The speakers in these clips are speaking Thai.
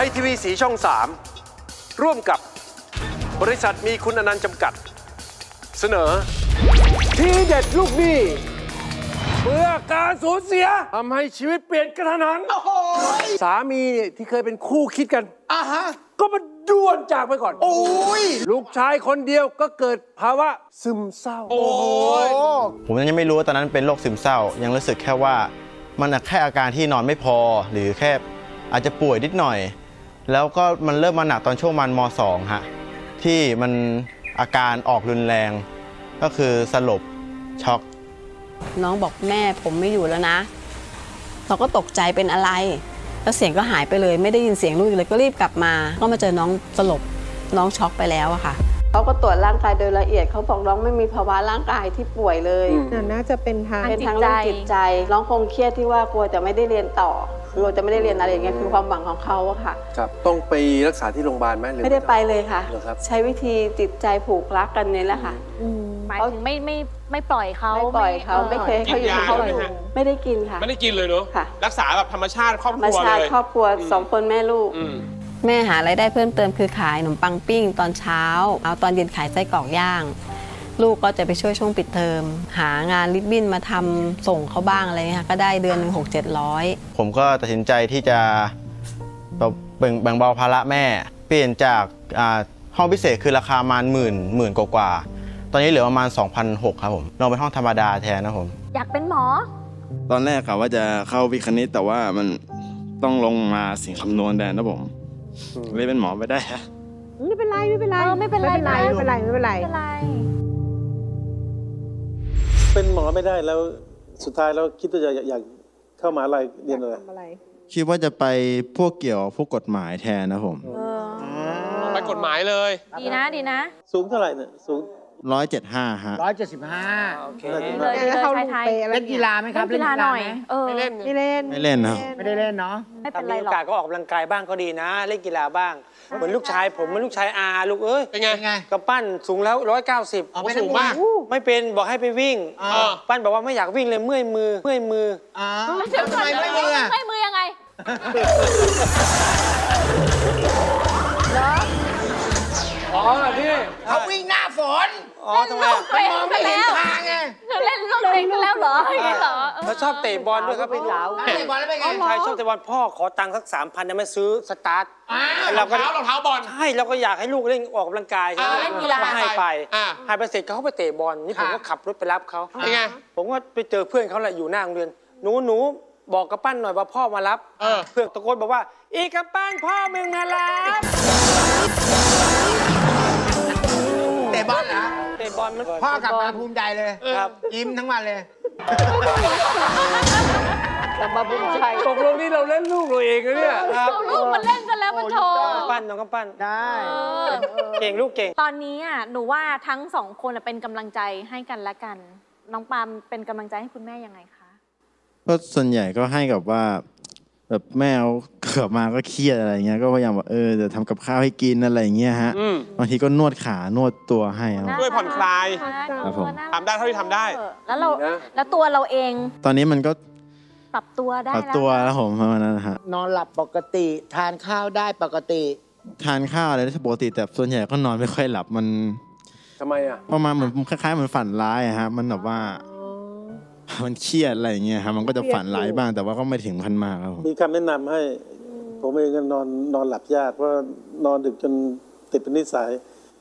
ทยทีวีสีช่อง 3 ร่วมกับบริษัทมีคุณอนันต์จำกัด เสนอ ทีเด็ดลูกหนี้เมื่อการสูญเสียทำให้ชีวิตเปลี่ยนกระทันหันสามีเนี่ยที่เคยเป็นคู่คิดกัน อะฮะ ก็มาด่วนจากไปก่อน โอ้ยลูกชายคนเดียวก็เกิดภาวะซึมเศร้า โอ้ยผมยังไม่รู้ว่าตอนนั้นเป็นโรคซึมเศร้า ยังรู้สึกแค่ว่า มันแค่อาการที่นอนไม่พอหรือแค่อาจจะป่วยนิดหน่อย แล้วก็มันเริ่มมาหนักตอนช่วงมันม2ฮะที่มันอาการออกรุนแรง ก็คือสลบช็อก น้องบอกแม่ผมไม่อยู่แล้วนะ เราก็ตกใจเป็นอะไร แล้วเสียงก็หายไปเลย ไม่ได้ยินเสียงลูกอีกเลยก็รีบกลับมา ก็มาเจอน้องสลบน้องช็อกไปแล้วอะค่ะเขาก็ตรวจร่างกายโดยละเอียดเขาบอกน้องไม่มีภาวะร่างกายที่ป่วยเลยอืมน่าจะเป็นทางเป็นทางเรื่องจิตใจ น้องคงเครียดที่ว่ากลัวจะไม่ได้เรียนต่อ กลัวจะไม่ได้เรียนอะไรอย่างเงี้ยคือความหวังของเขาอะค่ะ ครับต้องไปรักษาที่โรงพยาบาลไหมหรือไม่ได้ไปเลยค่ะ เหรอครับ ใช้วิธีจิตใจผูกรักกันนี่แหละค่ะ หมายถึงไม่ไม่ไม่ปล่อยเขาไม่ปล่อยเขาไม่เคยให้เขาอยู่กินยาเขาไหมฮะไม่ได้กินค่ะ ไม่ได้กินเลยเนอะค่ะ รักษาแบบธรรมชาติครอบธรครมรัวชาติเลยครอบครัวสองคนแม่ลูก อืมแม่หารายได้เพิ่มเติมคือขายขนมปังปิ้งตอนเช้า เอาตอนเย็นขายไส้กรอกย่าง ลูกก็จะไปช่วยช่วงปิดเทอม หางานริบบิ้นมาทำส่งเขาบ้างอะไรเงี้ยค่ะก็ได้เดือนหนึ่งหกเจ็ดร้อยผมก็ตัดสินใจที่จะแบบแบ่งแบ่งเบาภาระแม่ เปลี่ยนจากอ่าห้องพิเศษคือราคาประมาณหมื่นหมื่นกว่าๆตอนนี้เหลือประมาณ2,006ครับผมลองเป็นห้องธรรมดาแทนนะผม อยากเป็นหมอ ตอนแรกกะว่าจะเข้าวิทย์คณิตแต่ว่ามันต้องลงมาสิ่งคำนวณแทนนะผมเลยเป็นหมอไปได้ฮะไม่เป็นไรไม่เป็นไรเออไม่เป็นไรไม่เป็นไรนะไม่เป็นไรไม่เป็นไรไม่ เป็นไรเป็นหมอไม่ได้แล้วสุดท้ายแล้วคิดว่าจะอยากอยากเข้ามหาอะไรเรียนอะไรทำอะไรคิดว่าจะไปพวกเกี่ยวกับพวกกฎหมายแทนนะผมเออไปกฎหมายเลย ดีนะดีนะ สูงเท่าไหร่เนี่ยสูง ร้อยเจ็ดห้าฮะ ร้อยเจ็ดสิบห้าโอเคได้ดีถึงเลยไหมดีเลยเข้าไทลูยกไทยเปอะไรเล่นกีฬาไหมครับเล่นกีฬาหน่อยเออ ไม่เล่นไม่เล่นไม่เล่นนะไม่ได้เล่นเนาะ ไม่เป็นถ้าไรมีหโอรอก กาสก็ออกกำลังกายบ้างก็ดีนะ เล่นกีฬาบ้าง เหมือนลูกชายผมเหมือนลูกชายอาลูกเอ้ยเป็นไง เป็นไงกับปั้นสูงแล้วร้อยเก้าสิบอ๋อเป็นสูงมาก ไม่เป็นบอกให้ไปวิ่งอ่าเออปั้นบอกว่าไม่อยากวิ่งเลยเมื่อยมือเมื่อยมือ อ๋อเดี๋ยวทำก่อนไมไม่มืออะไม่มือยังไง อ๋อนี่เขาวิ่งหน้าฝนอ๋อทำไมอะเล่นมองไม่เห็นทางไงเราเล่นลูกเล่นกันแล้วเหรออย่างนี้เหรอเขาชอบเตะบอลด้วยครับพี่สาวเตะบอลแล้วเป็นไงใช่ชอบเตะบอลพ่อขอตังค์สักสามพันจะไม่ซื้อสตาร์ทอ้าวเราก็เท้ารองเท้าบอลใช่เราก็อยากให้ลูกเล่นออกกำลังกายใช่ไหมอ่าเล่นกีฬาก็ให้ไปอ่าให้ไปเสร็จเขาไปเตะบอลนี่ผมก็ขับรถไปรับเขาเป็นไงผมก็ไปเจอเพื่อนเขาแหละอยู่หน้าโรงเรียนหนูหนูบอกกับปั้นหน่อยว่าพ่อมารับเออเพื่อนตะโกนบอกว่า อีกับปั้นพ่อมึงมารับเตะ บอลเหรอเตะบอลมันพ่อกลับมาภูมิใจเลยครับยิ้มทั้งวันเลยแต่มาบุญชัยตกลงนี่เราเล่นลูกเราเองนะเนี่ยครับเอาลูกมาเล่นกันแล้วมันโชว์ปั้นน้องกับปั้นได้เออเก่งลูกเก่ง ตอนนี้อะหนูว่าทั้งสองคนอะเป็นกำลังใจให้กันและกัน น้องปาล์มเป็นกำลังใจให้คุณแม่ยังไงคะก็ส่วนใหญ่ก็ให้กับว่า แบบแม่เขาเกิดมาก็เครียดอะไรเงี้ยก็พยายามว่าเออจะทำกับข้าวให้กินอะไรอย่างเงี้ยฮะอืม บางทีก็นวดขานวดตัวให้ครับช่วยผ่อนคลาย ครับผม ทำได้เท่าที่ทำได้ แล้วเรานะแล้วตัวเราเองตอนนี้มันก็ปรับตัวได้ปรับแล้วตัวแล้วผมประมาณนั้นนะฮะ นอนหลับปกติทานข้าวได้ปกติ ทานข้าวอะไรได้ปกติแต่ส่วนใหญ่ก็นอนไม่ค่อยหลับมันทำไมอะ ประมาณเหมือนคล้ายๆเหมือนฝันร้ายอะฮะมันแบบว่า มันเครียดอะไรอย่างเงี้ยครับมันก็จะฝันร้ายบ้างแต่ว่าก็ไม่ถึงพันมากครับผมมีคำแนะนำให้ ผมเองก็นอนนอนหลับยากเพราะนอนดึกจนติดเป็นนิสัย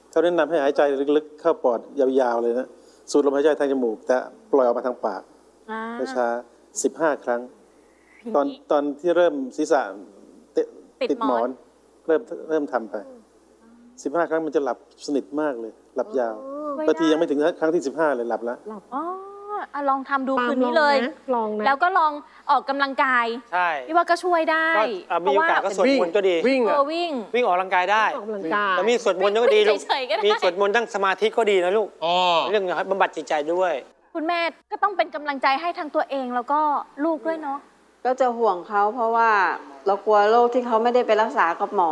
เขาแนะนำให้หายใจลึกๆ เข้าปอดยาวๆเลยนะสูดลมหายใจทางจมูก แต่ปล่อยออกมาทางปากอ่าช้าๆสิบห้าครั้งทีตอนตอนที่เริ่มศีรษะติติดหมอน เริ่มเริ่มทำไปสิบห้าครั้งมันจะหลับสนิทมากเลย หลับยาวช่วยบางทีได้ยังไม่ถึงครั้งที่สิบห้าเลยหลับแล้วอ๋อ อะลองทำดูปาล์มคืนนี้เลยลองนะ แล้วก็ลองออกกำลังกายใช่พี่ว่าก็ช่วยได้ก็อะมีโอกาสก็สวดมนต์ก็ดี วิ่งเออะอวิ่ง วิ่งออกกำลังกายได้ออกกำลังกาย แล้วมีสวดมนต์ก็ดีลูกเฉยๆก็ได้ มีสวดมนต์ทั้งสมาธิก็ดีนะลูก อ๋อ เรื่องบำบัดจิตใจด้วย คุณแม่ก็ต้องเป็นกำลังใจให้ทั้งตัวเองแล้วก็ลูกด้วยเนาะ ก็จะห่วงเขาเพราะว่าเรากลัวโรคที่เขาไม่ได้ไปรักษากับหมอ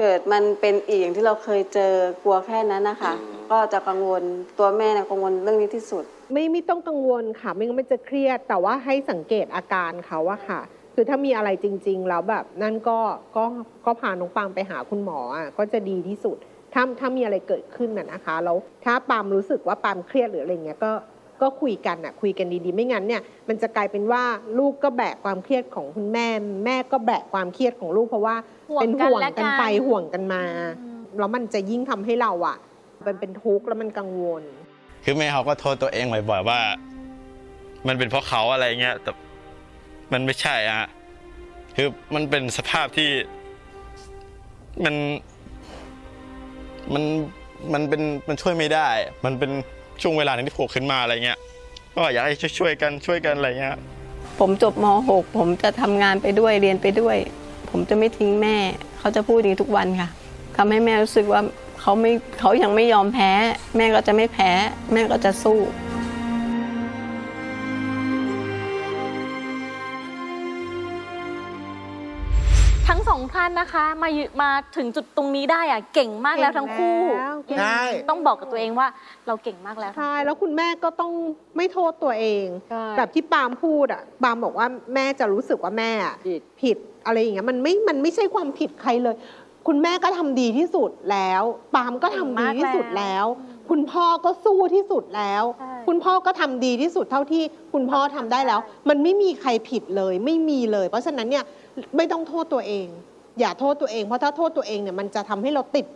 เกิดมันเป็นอีกอย่างที่เราเคยเจอกลัวแค่นั้นนะคะก็จะกังวลตัวแม่นะกังวลเรื่องนี้ที่สุด ไม่ไม่ต้องกังวลค่ะ ไม่งั้นมันจะเครียด แต่ว่าให้สังเกตอาการเขาอะค่ะ คือถ้ามีอะไรจริง ๆ แล้วแบบนั่นก็ก็ก็พาน้องปามไปหาคุณหมออะก็จะดีที่สุดถ้าถ้ามีอะไรเกิดขึ้นน่ะนะคะแล้วถ้าปามรู้สึกว่าปามเครียดหรืออะไรเงี้ยก็ ก็คุยกันอะคุยกันดีๆ ไม่งั้นเนี่ยมันจะกลายเป็นว่าลูกก็แบกความเครียดของคุณแม่ แม่ก็แบกความเครียดของลูกเพราะว่าห่วงเป็นกันห่วงและกันกันไปห่วงกันมาแล้วมันจะยิ่งทำให้เราอะมันเป็นทุกข์แล้วมันกังวล คือแม่เขาก็โทษตัวเองบ่อยๆว่า มันเป็นเพราะเขาอะไรเงี้ยแต่มันไม่ใช่อะคือมันเป็นสภาพที่มันมันมันเป็นมันช่วยไม่ได้ มันเป็น ช่วงเวลาหนึงที่โผล่ขึ้นมาอะไรเงี้ยก็อยากให้ช่วยกันช่วยกันอะไรเงี้ยผมจบม .6 ผมจะทำงานไปด้วยเรียนไปด้วย ผมจะไม่ทิ้งแม่ เขาจะพูดอย่างนี้ทุกวันค่ะทำให้แม่รู้สึกว่าเขาไม่เขายังไม่ยอมแพ้ แม่ก็จะไม่แพ้ แม่ก็จะสู้ ทั้งสองท่านนะคะ มาอยู่มาถึงจุดตรงนี้ได้อะเก่งมากแล้วทั้งคู่เก่งแล้วใช่ต้องบอกกับตัวเองว่าเราเก่งมากแล้วใช่แล้วคุณแม่ก็ต้องไม่โทษตัวเองใช่แบบที่ปาล์มพูดอะปาล์มบอกว่าแม่จะรู้สึกว่าแม่อะผิดผิดอะไรอย่างเงี้ยมันไม่มันไม่ใช่ความผิดใครเลย คุณแม่ก็ทำดีที่สุดแล้ว ปาล์มก็ทำดีที่สุดแล้ว คุณพ่อก็สู้ที่สุดแล้วใช่คุณพ่อก็ทำดีที่สุดเท่าที่คุณพ่อทำได้แล้ว มันไม่มีใครผิดเลยไม่มีเลย เพราะฉะนั้นเนี่ยไม่ต้องโทษตัวเอง อย่าโทษตัวเองเพราะถ้าโทษตัวเองเนี่ยมันจะทำให้เราติด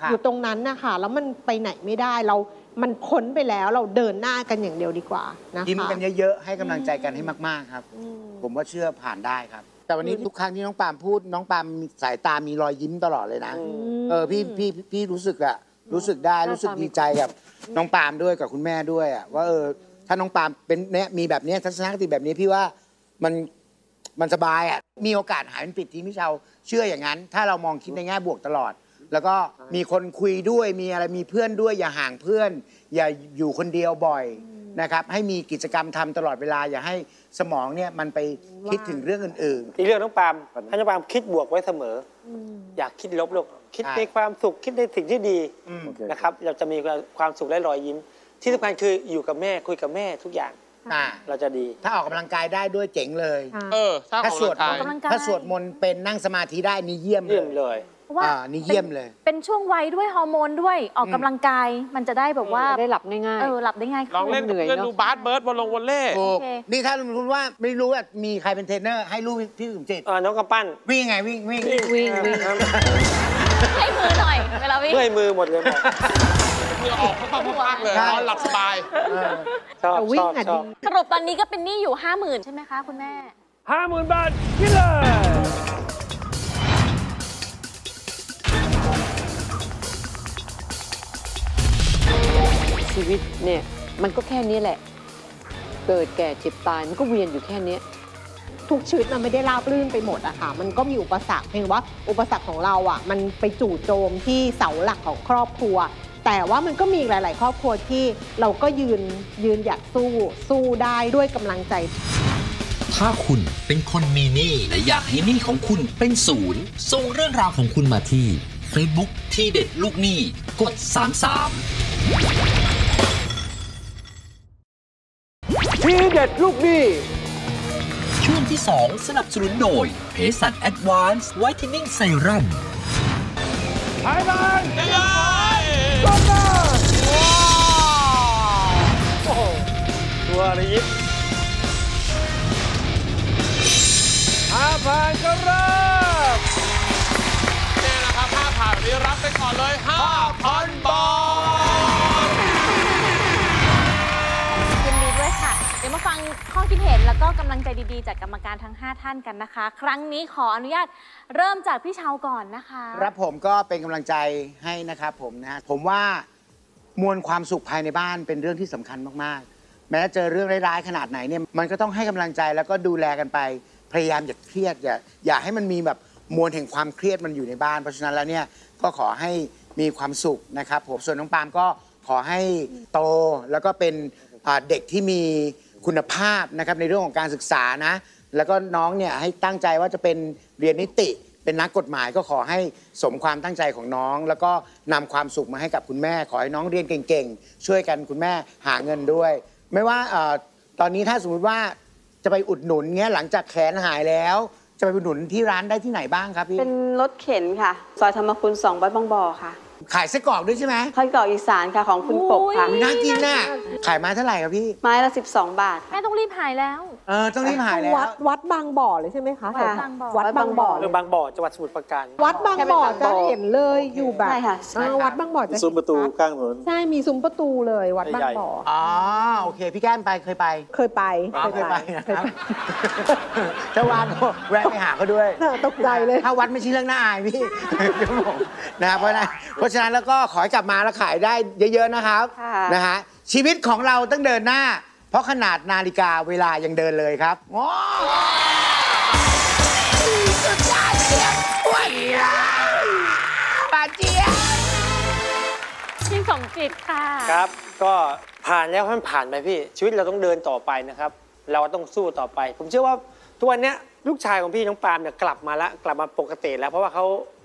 ครับอยู่ตรงนั้นนะคะแล้วมันไปไหนไม่ได้เรา มันพ้นไปแล้วเราเดินหน้ากันอย่างเดียวดีกว่านะคะยิ้มกันเยอะๆให้กำลังใจกันให้มากๆครับ ผมว่าเชื่อผ่านได้ครับ แต่วันนี้ทุกครั้งที่น้องปาล์มพูด น้องปาล์มมีสายตามีรอยยิ้มตลอดเลยนะเออพี่พี่พี่รู้สึกอะรู้สึกได้รู้สึกดีใจกับน้องปาล์มด้วยกับคุณแม่ด้วยอะว่าเออถ้าน้องปาล์มเป็นเนี้ยมีแบบเนี้ยทัศนคติแบบนี้พี่ว่ามัน มันสบายอะมีโอกาสหายเป็นปิดทีพี่เชาเชื่ออย่างนั้น ถ้าเรามองคิดในแง่บวกตลอด แล้วก็มีคนคุยด้วยมีอะไรมีเพื่อนด้วย อย่าห่างเพื่อน อย่าอยู่คนเดียวบ่อยนะครับให้มีกิจกรรมทำตลอดเวลาอย่าให้สมองเนี่ยมันไปคิดถึงเรื่องอื่นอีกเรื่องน้องปาล์มให้น้องปาล์มคิดบวกไว้เสมอออยากคิดลบลูกคิดใช่ในความสุขคิดในสิ่งที่ดีๆอืมนะครับ เราจะมีความสุขและรอยยิ้ม ที่สำคัญคืออยู่กับแม่คุยกับแม่ทุกอย่าง อ่าเราจะดีถ้าออกกำลังกายได้ด้วยเจ๋งเลยเออถ้าถ้าออกสวดกำลังกายออกกำลังกาย ถ้าสวดมนต์เป็นนั่งสมาธิได้นี่เยี่ยมเลเยี่ยมย เลย เพราะว่าอ่านี่เยี่ยมเลยเป็นช่วงวัยด้วยฮอร์โมนด้วยออกกำลังกาย มันจะได้แบบว่าได้หลับง่าย เออหลับได้ง่ายลองเล่นกับเหนื่อยเพื่อนเนอะดูบาสเบิร์ดบอลลงวอลเล่ ถูกโอเคนี่ถ้าคุณว่าไม่รู้ว่ามีใครเป็นเทรนเนอร์ให้ลูกพี่สมจิตเออน้องกำปั้นวิ่งไงวิ่งวิ่ง วิ่งวิ่ง ให้มือหน่อย เวลาวิ่ง เมื่อยมือหมดเลยบอก เหงื่อออกข้างๆมากๆเลยใช่นอนหลับสบายเออชอบแต่วิ่ชงอบอะชอบ ดี สรุปตอนนี้ก็เป็นหนี้อยู่ห้าหมื่นใช่ไหมคะคุณแม่ ห้าหมื่นบาทกินเลยชีวิตเนี่ย มันก็แค่นี้แหละ เกิดแก่เจ็บตาย มันก็เวียนอยู่แค่เนี้ย ทุกชีวิตมันไม่ได้ราบรื่นไปหมดอะค่ะ มันก็มีอุปสรรคเพียงว่าอุปสรรคของเราอะมันไปจู่โจมที่เสาหลักของครอบครัว แต่ว่ามันก็มีอีกหลาย ๆ ครอบครัวที่เราก็ยืนยืนหยัดสู้สู้ได้ด้วยกำลังใจ ถ้าคุณเป็นคนมีหนี้และอยากให้หนี้ของคุณเป็นศูนย์ส่งเรื่องราวของคุณมาที่ Facebook ทีเด็ดลูกหนี้กด 33 ทีเด็ดลูกหนี้ช่วงที่ 2 สนับสนุนโดยเภสัช Advance Whitening ไซรั่มไทยแลนด์ ตัวอะไรยิบอาผ่านก็เริ่มเนี่ยนะครับถ้าผ่านแบบนี้รับไปก่อนเลย5,000บาทยินดีด้วยค่ะ เดี๋ยวมาฟังข้อคิดเห็นแล้วก็กำลังใจดีๆ จากกรรมการทั้ง 5 ท่านกันนะคะ ครั้งนี้ขออนุญาตเริ่มจากพี่เชาก่อนนะคะ รับผมก็เป็นกำลังใจให้นะครับผมนะฮะผมว่ามวลความสุขภายในบ้านเป็นเรื่องที่สำคัญมากๆ แม้จะเจอเรื่องร้ายๆขนาดไหนเนี่ยมันก็ต้องให้กำลังใจแล้วก็ดูแลกันไปพยายามอย่าเครียดอย่าอย่าให้มันมีแบบมวลแห่งความเครียดมันอยู่ในบ้าน เพราะฉะนั้นแล้วเนี่ยก็ขอให้มีความสุขนะครับผมส่วนน้องปาล์มก็ขอให้โตแล้วก็เป็นเด็กที่มีคุณภาพนะครับในเรื่องของการศึกษานะ แล้วก็น้องเนี่ยให้ตั้งใจว่าจะเป็นเรียนนิติ เป็นนักกฎหมายก็ขอให้สมความตั้งใจของน้อง แล้วก็นำความสุขมาให้กับคุณแม่ ขอให้น้องเรียนเก่งๆ ช่วยกันคุณแม่หาเงินด้วย ไม่ว่าเอ่อตอนนี้ถ้าสมมุติว่าจะไปอุดหนุนเงี้ยหลังจากแขนหายแล้ว จะไปอุดหนุนที่ร้านได้ที่ไหนบ้างครับพี่เป็นรถเข็นค่ะ ซอยธรรมคุณสองวัดบางบ่อค่ะขายไส้กรอกด้วยใช่ไหมข้าวกรอกอีสานค่ะของคุณกบค่ะ อุ๊ย น่ากินน่ะขายไม้เท่าไหร่ครับพี่ ไม้ละ 12 บาทค่ะ แม่ต้องรีบหายแล้วเออต้องรีบหายแล้ว วัดวัดบางบ่อเลยใช่ไหมคะค่ะวัดบางบ่อเรื่องบางบ่อจังหวัดสมุทรปราการวัดบางบ่อจะเห็นเลยอยู่แบบใช่ค่ะเออวัดบางบ่อจะซุ้มประตูข้างถนนใช่มีซุ้มประตูเลยวัดบางบ่ออ๋อโอเค พี่แก้มไปเคยไป เคยไปเคยไปนะครับถ้าว่างก็แวะไปหาเขาด้วยตกใจเลยถ้าวัดไม่ใช่เรื่องน่าอายพี่ครับผมนะครับเพราะฉะนั้นเพราะฉะนั้นแล้วก็ขอให้กลับมาแล้วขายได้เยอะๆนะครับค่ะนะฮะชีวิตของเราต้องเดินหน้า เพราะขนาดนาฬิกาเวลายังเดินเลยครับโอ้สุดยอดเจียบปวดปาเจียบพี่สมจิตค่ะ ครับ ก็ผ่านแล้วให้มันผ่านไปพี่ ชีวิตเราต้องเดินต่อไปนะครับ เราต้องสู้ต่อไป ผมเชื่อว่าทุกวันเนี้ยลูกชายของพี่น้องปาล์มเนี่ยกลับมาแล้วกลับมาปกติแล้ว เพราะว่าเขา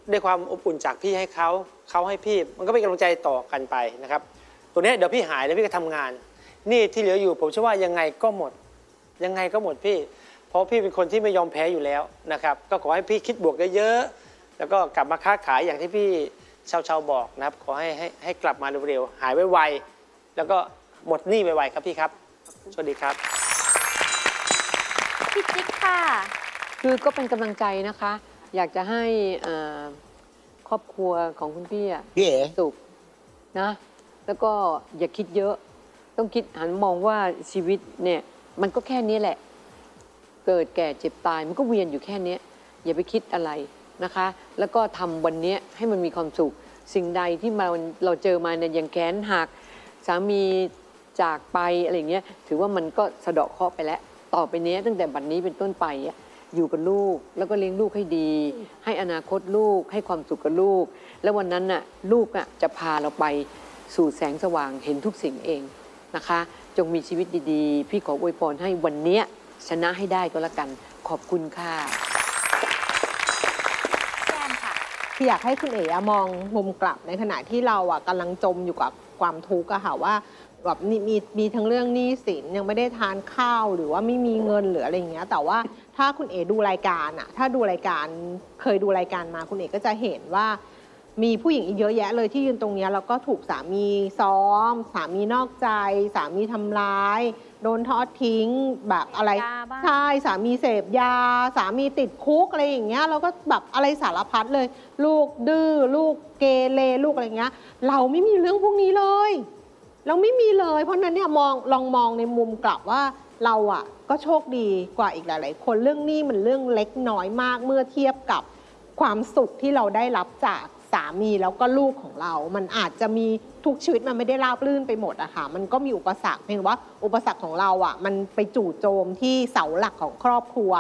ได้ความอบอุ่นจากพี่ให้เขาเขาให้พี่ มันก็เป็นกำลังใจต่อกันไปนะครับ ตัวเนี้ยเดี๋ยวพี่หายแล้วพี่ก็ทำงาน นี่ที่เหลืออยู่ผมเชื่อว่ายังไงก็หมด ยังไงก็หมดพี่ เพราะพี่เป็นคนที่ไม่ยอมแพ้อยู่แล้วนะครับ ก็ขอให้พี่คิดบวกเยอะๆแล้วก็กลับมาค้าขายอย่างที่พี่ชาวชาวๆบอกนะครับ ขอให้ให้ให้กลับมาเร็วๆหายไวๆแล้วก็หมดหนี้ไวๆครับพี่ครับ สวัสดีครับพี่จิ๊กค่ะ คือก็เป็นกำลังใจนะคะ อยากจะให้เอ่อครอบครัวของคุณพี่อะพี่เอ๋สุขนะ แล้วก็อย่าคิดเยอะ ต้องคิดหันมองว่าชีวิตเนี่ยมันก็แค่นี้แหละ เกิดแก่เจ็บตายมันก็เวียนอยู่แค่นี้อย่าไปคิดอะไรนะคะ แล้วก็ทำวันนี้ให้มันมีความสุข สิ่งใดที่มาเราเจอมาเนี่ยอย่างแขนหักสามีจากไปอะไรเงี้ยถือว่ามันก็สะเดาะเคราะห์ไปแล้ว ต่อไปนี้ตั้งแต่บัดนนี้เป็นต้นไปอะอยู่กับลูกแล้วก็เลี้ยงลูกให้ดี ให้อนาคตลูกให้ความสุขกับลูก แล้ววันนั้นน่ะลูกน่ะจะพาเราไปสู่แสงสว่างเห็นทุกสิ่งเอง นะคะ จงมีชีวิตดีๆ พี่ขออวยพรให้วันเนี้ยชนะให้ได้ก็แล้วกัน ขอบคุณค่ะแก้มค่ะ คืออยากให้คุณเอ๋อะมองมุมกลับในขณะที่เราอะกำลังจมอยู่กับความทุกข์อะค่ะว่าแบบมีมีมีทั้งเรื่องหนี้สินยังไม่ได้ทานข้าวหรือว่าไม่มีเงินหรืออะไรอย่างเงี้ย แต่ว่าถ้าคุณเอ๋ดูรายการอะถ้าดูรายการเคยดูรายการมาคุณเอ๋ก็จะเห็นว่า มีผู้หญิงอีกเยอะแยะเลยที่ยืนตรงเนี้ยแล้วก็ถูกสามีซ้อม สามีนอกใจ สามีทำร้าย โดนทอดทิ้งแบบอะไรเสพยาบ้างใช่สามีเสพยา สามีติดคุกอะไรอย่างเงี้ยเราก็แบบอะไรสารพัดเลย ลูกดื้อลูกเกเรลูกอะไรเงี้ย เราไม่มีเรื่องพวกนี้เลย เราไม่มีเลย เพราะฉะนั้นเนี่ยมองลองมองในมุมกลับว่าเราอะก็โชคดีกว่าอีกหลาย ๆ คนเรื่องหนี้มันเรื่องเล็กน้อยมากเมื่อเทียบกับความสุขที่เราได้รับจาก สามีแล้วก็ลูกของเรา มันอาจจะมีทุกชีวิตมันไม่ได้ราบรื่นไปหมดอะค่ะ มันก็มีอุปสรรคเพียงว่าอุปสรรคของเราอะมันไปจู่โจมที่เสาหลักของครอบครัว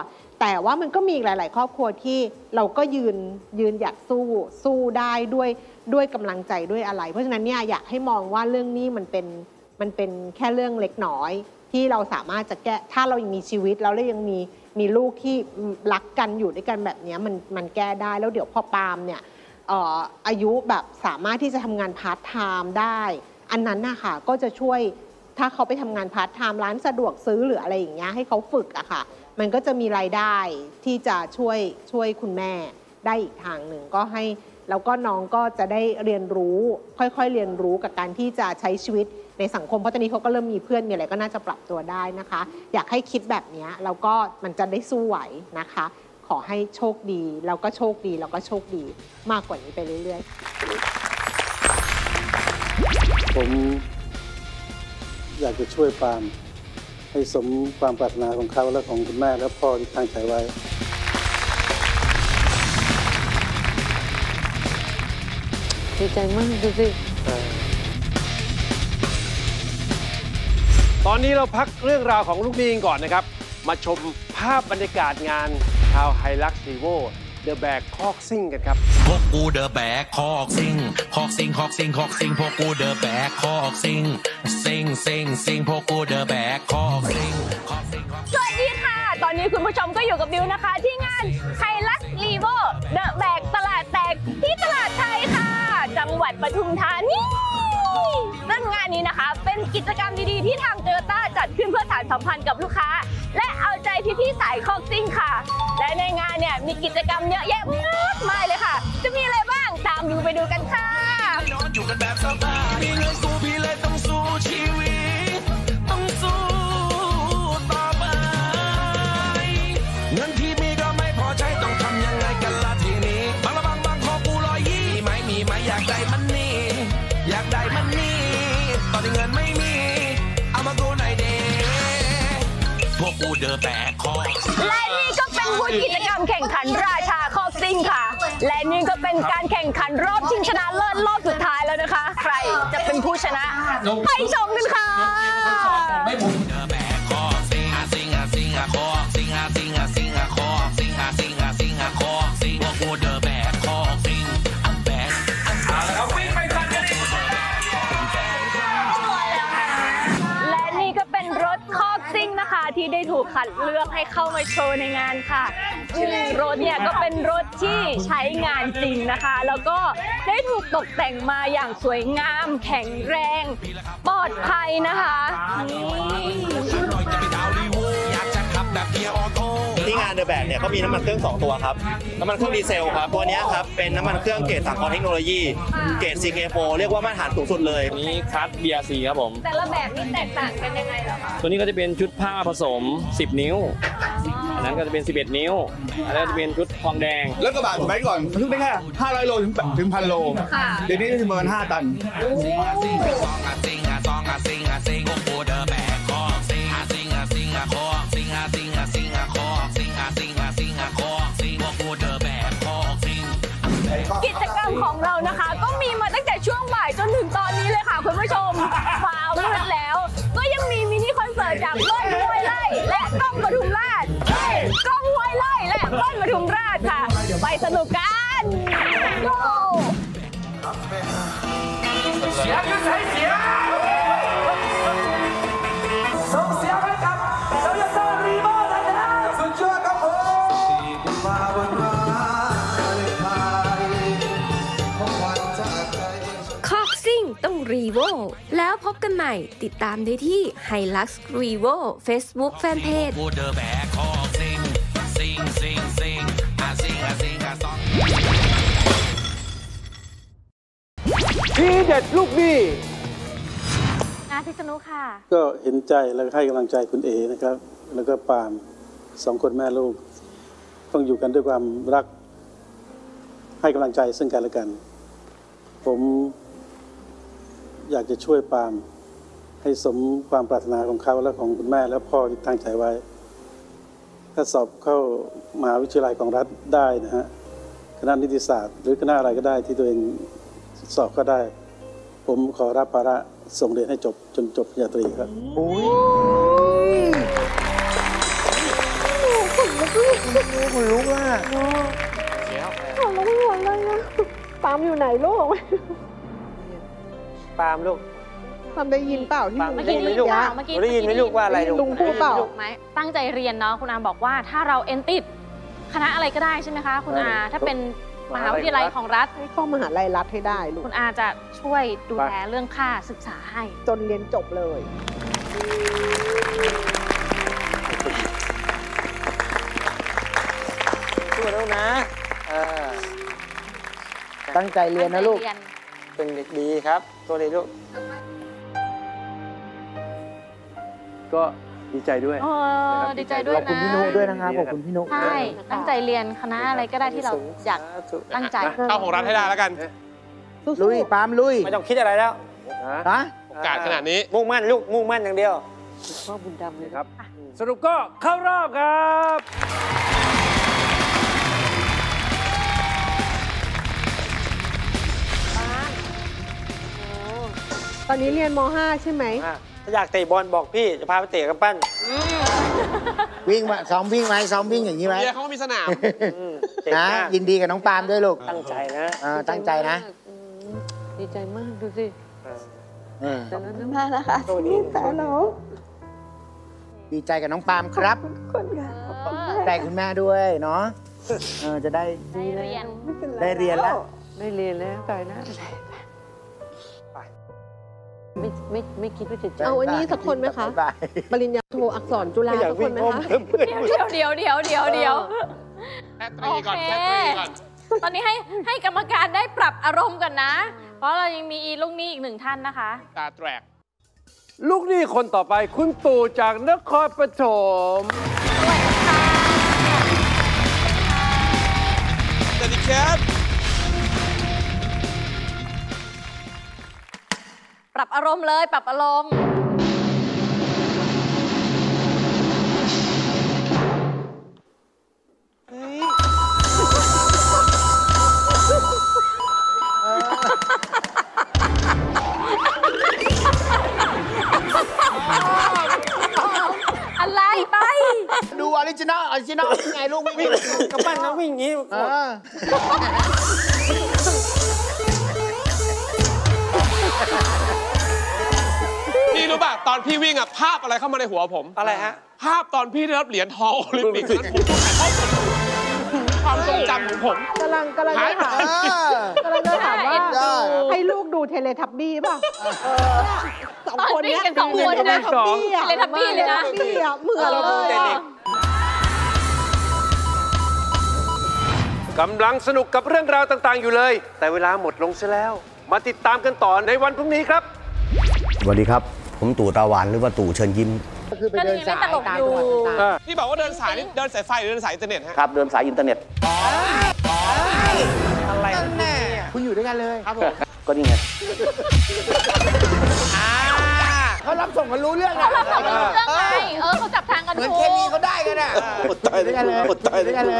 แต่ว่ามันก็มีหลาย ๆ ครอบครัวที่เราก็ยืนยืนหยัดสู้สู้ได้ด้วยด้วยกำลังใจด้วยอะไร เพราะฉะนั้นเนี่ยอยากให้มองว่าเรื่องนี้มันเป็นมันเป็นแค่เรื่องเล็กน้อยที่เราสามารถจะแก้ถ้าเรายังมีชีวิตแล้วเรายังมีมีลูกที่รักกันอยู่ด้วยกันแบบนี้มันมันแก้ได้แล้วเดี๋ยวพอปาล์มเนี่ย อายุแบบสามารถที่จะทำงานพาร์ทไทม์ได้ อันนั้นนะคะก็จะช่วยถ้าเขาไปทำงานพาร์ทไทม์ร้านสะดวกซื้อหรืออะไรอย่างเงี้ยให้เขาฝึกอะค่ะ มันก็จะมีรายได้ที่จะช่วยช่วยคุณแม่ได้อีกทางหนึ่งก็ให้แล้วก็น้องก็จะได้เรียนรู้ ค่อยๆเรียนรู้กับการที่จะใช้ชีวิตในสังคมเพราะตอนนี้เขาก็เริ่มมีเพื่อนมีอะไรก็น่าจะปรับตัวได้นะคะ อยากให้คิดแบบนี้แล้วก็มันจะได้สู้ไหวนะคะ ขอให้โชคดี แล้วก็โชคดีแล้วก็โชคดีมากกว่านี้ไปเรื่อยๆ ผมอยากจะช่วยปาล์มให้สมความปรารถนาของเขาและของคุณแม่และพ่อที่ตั้งใจไว้ ดีใจมากดูสิตอนนี้เราพักเรื่องราวของลูกหนี้กันก่อนนะครับ มาชมภาพบรรยากาศงาน ชาว Hilux Revo เดอะแบกคอกซิ่งกันครับ พวกกูเดอะแบกคอกซิงคอกซิงคอกซิงคอกซิงพวกกูเดอะแบกคอกซิงซิงซิงซิงพวกกูเดอะแบกคอกซิงสวัสดีค่ะ ตอนนี้คุณผู้ชมก็อยู่กับบิวนะคะ ที่งาน Hilux Revo เดอะแบกตลาดแตกที่ตลาดไทค่ะ จังหวัดปทุมธานี ซึ่งงานนี้นะคะ เป็นกิจกรรมดีๆ ที่ทางโตโยต้าจัดขึ้นเพื่อสานสัมพันธ์กับลูกค้า และเอาใจพี่ๆสายคอกซิ่งค่ะ และในงานเนี่ยมีกิจกรรมเยอะแยะมากมายเลยค่ะ จะมีอะไรบ้างตามดูไปดูกันค่ะอยู่กันแบบสบายมีเงินกูพี่เลย เดอแบกคอและนี่ก็เป็นบูธกิจกรรมแข่งขันราชาคอบซิ่งค่ะ และนี่ก็เป็นการแข่งขันรอบชิงชนะเลิศรอบสุดท้ายแล้วนะคะ ใครจะเป็นผู้ชนะ ไปชมกันค่ะ คัดเลือกให้เข้ามาโชว์ในงานค่ะซึ่งรถเนี่ยก็เป็นรถที่ใช้งานจริงนะคะ แล้วก็ได้ถูกตกแต่งมาอย่างสวยงาม แข็งแรง ปลอดภัยนะคะนี่อยากจะขับแบบเกียร์ออโต้ที่งานเดอะแบกเนี่ยก็มีน้ำมันเครื่อง2ตัวครับ น้ำมันเครื่องดีเซลครับ ตัวเนี้ยครับ เป็นน้ำมันเครื่องเกรดสากลเทคโนโลยี เกรด CK4 เรียกว่ามาตรฐานสูงสุดเลย นี้คัส BRC ครับผม แต่ละแบบนี้แตกต่างกันยังไงเหรอคะ ตัวนี้ก็จะเป็นชุดผ้าผสม 10 นิ้ว อันนั้นก็จะเป็น 11 นิ้ว อันนั้นจะเป็นชุดทองแดง แล้วกระบะสมัยก่อนบรรทุกได้แค่500 โลถึงถึงพันโล ค่ะเดี๋ยวนี้ถึงประมาณ5ตันสิงหาสิงหาสองหาสิงหาสองหาสิงหาสิงพวกกูเดอแบกคอสิงหาสิงหาสิงหาคอสิงหาสิงหาสิงหาคอสิงหาสิงหาสิงหาคอสิงพวกกูเดอแบกคอสิงกิจกรรมของเรานะคะก็ อจากเบิ้ลห้วยไล่และก้องปทุมราชก้องห้วยไล่และเบิ้ลปทุมราชค่ะ ไปสนุกกันโยเสียงใช้เสียง ใหม่ ติดตามได้ที่ h i l u x r e v o Facebook Fanpage กูเดอแบกคอสิงสิงสิงสิงอาสิงอาสิงอาสองทีเด็ดลูกหนี้งานพิษณุค่ะ ก็เห็นใจแล้วก็ให้กำลังใจคุณเอนะครับ แล้วก็ปาล์มสองคนแม่ลูก ต้องอยู่กันด้วยความรัก ให้กำลังใจซึ่งกันและกัน ผมอยากจะช่วยปาล์ม ให้สมความปรารถนาของเขาและของคุณแม่และพ่อที่ตั้งใจไว้ ถ้าสอบเข้ามหาวิทยาลัยของรัฐได้นะฮะคณะนิติศาสตร์ หรือคณะอะไรก็ได้ที่ตัวเองสอบก็ได้ ผมขอรับภาระส่งเรียนให้จบจนจบปริญญาตรีครับคนลุกอะของเราไม่หมดเลยนะปาล์มอยู่ไหนลูกปาล์มลูก ปาล์มได้ยินเปล่าที่ปาล์มลุงได้ยินไหมลูกอะเมื่อกี้ได้ยินไหมลูกว่าอะไรลูกลุงพูดเปล่าถูกไหมตั้งใจเรียนเนาะคุณอาบอกว่าถ้าเราเอนติดคณะอะไรก็ได้ใช่ไหมคะ คุณอาถ้าเป็นมหาวิทยาลัยของรัฐให้เข้ามหาลัยรัฐให้ได้ลูกคุณอาจะช่วยดูแลเรื่องค่าศึกษาให้ จนเรียนจบเลยช่วยแล้วนะเออตั้งใจเรียนนะลูกเป็นเด็กดีครับ ตัวดีลูก ก็ดีใจด้วยเออดีใจด้วยขอบคุณนะพี่นุด้วยนะครับขอบคุณพี่นุใช่ตั้งใจเรียนคณะอะไรก็ได้ที่เราอยากตั้งใจเข้าของรัฐให้ได้แล้วกันลุยปาล์มลุยไม่ต้องคิดอะไรแล้วฮะโอกาสขนาดนี้มุ่งมั่นลูกมุ่งมั่นอย่างเดียวพ่อบุญดำเลยครับ สรุปก็เข้ารอบครับตอนนี้เรียนม .5 ใช่ไหมถ้า อยากเตะบอลบอกพี่จะพาไปเตะกับปั้นวิ่งมาซ้อมวิ่งไหมซ้อมวิ่งอย่างนี้ไหมเบียร์เขาก็มีสนามเก่งนะมากยินดีกับน้องปาล์มด้วยลูกตั้งใจนะเออตั้งใจนะดีใจมากดูสิเออแต่ละน้มากนะคะที่แต่น้องดีใจกับน้องปาล์มครับคนค่ะ ใจคุณแม่ด้วยเนาะเออจะได้ได้เรียน ได้เรียนแล้ว ได้เรียนแล้วตายแล้ว ไม่ไม่ไม่คิดว่าจะจบเอาอันนี้สักคนไหมคะ ปริญญาโทอักษรจุฬาสักคนไหมคะ เดี๋ยวเดี๋ยวเดี๋ยวเดี๋ยวเดี๋ยวแค่ตรีก่อนโอเคแค่ตรีก่อนตอนนี้ให้ให้กรรมการได้ปรับอารมณ์กันนะ เพราะเรายังมีอีลูกหนี้อีกหนึ่งท่านนะคะ ตาแตรก ลูกหนี้คนต่อไปคุณตู่จากนครปฐมสวัสดีครับ รับอารมณ์เลย ปรับอารมณ์อะไรไป ดูออริจินอล original ไงลูกไม่วิ่งกำปั้นนะวิ่งอย่างนี้ อนพี่วิ่งอะภาพอะไรเข้ามาในหัวผม อะไรฮะ ภาพตอนพี่ได้รับเหรียญทองโอลิมปิกนั้นผมดูถ่ายทอดสดความทรงจำของผม กำลังกำลังหาจะยไปถามกำลังจะถามว่าได้ ให้ลูกดูเทเลทับบี้ป่ะสองคนเนี้ยตอนวิ่งกันสองคนนะเทเลทับบี้อะเทเลทับบี้เลยนะทบบี้อะเหมือนเลยอะ กำลังสนุกกับเรื่องราวต่างๆอยู่เลย แต่เวลาหมดลงซะแล้ว มาติดตามกันต่อในวันพรุ่งนี้ครับ สวัสดีครับ ผมตู่ตาหวานหรือว่าตู่เชิญยิ้ม ก็คือไปเดินสายตามจังหวัดต่างพี่บอกว่าเดินสายนี่เดินสายไฟหรือเดินสายอินเทอร์เน็ตฮะ ครับเดินสายอินเทอร์เน็ต อะไรๆแน่คุณอยู่ด้วยกันเลยครับผมก็นี่ไง เขารับส่งกันรู้เรื่องเขารับส่งกันรู้เรื่องไงเออเขาจับทางกันเหมือนถูเคมีก เขาได้กันอะอดตายด้วยกันเลยอดตายด้วยกันเลย